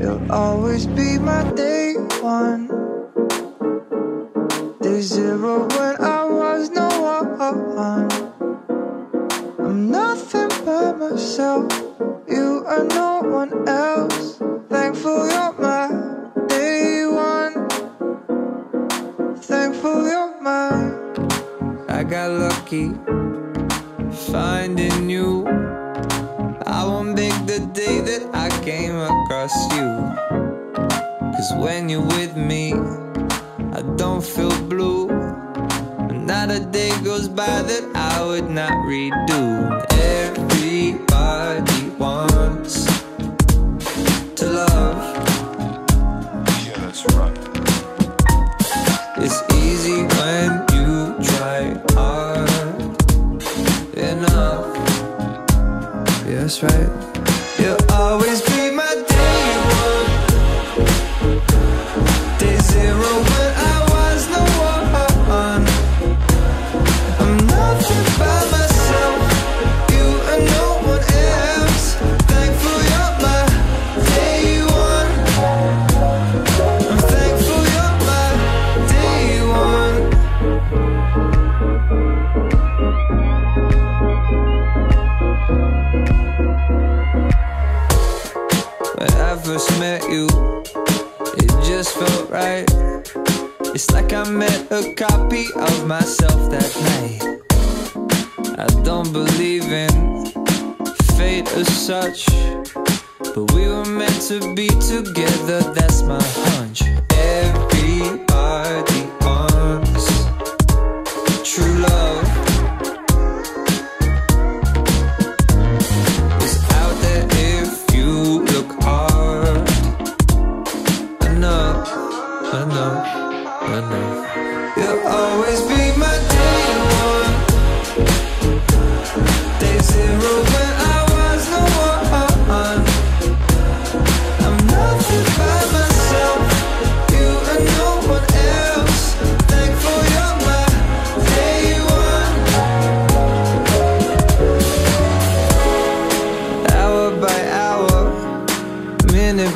You'll always be my day one. Day zero when I was no one. I'm nothing but myself. You are no one else. Thankful you're my day one. Thankful you're mine. I got lucky finding you. I won't make the day that I came across you. Cause when you're with me, I don't feel blue. And not a day goes by that I would not redo. Everybody wants to love. Yeah, that's right. It's easy when you try hard enough. Yeah, that's right. You'll always be just felt right. It's like I met a copy of myself that night. I don't believe in fate as such, but we were meant to be together. That's my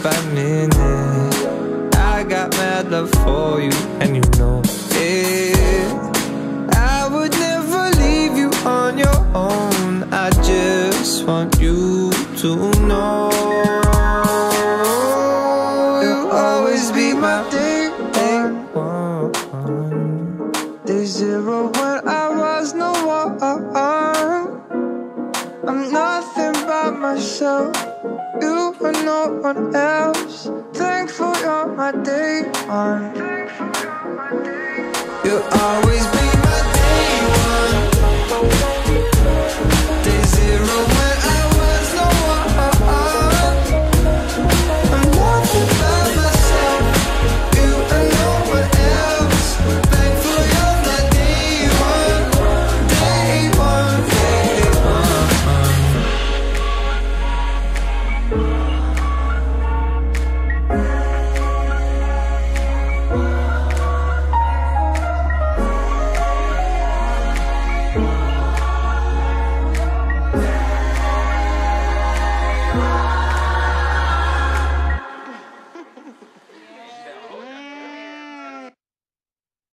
by minute. I got mad love for you, and you know it. I would never leave you on your own. I just want you to know you'll always be my day one. Day zero when I was no one. I'm nothing myself. You and no one else. Thankful you're my day one. You'll always be.